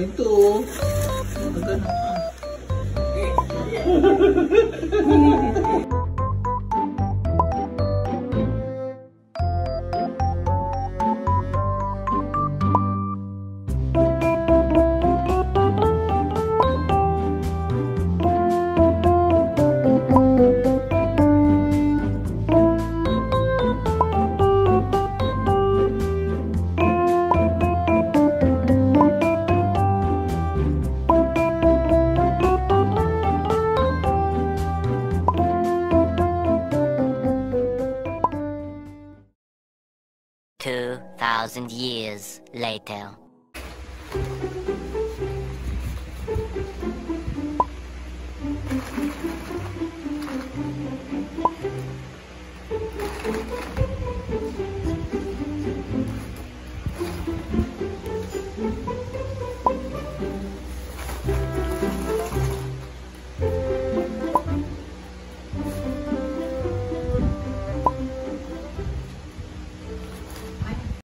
Pintu. Tengok. 2,000 years later.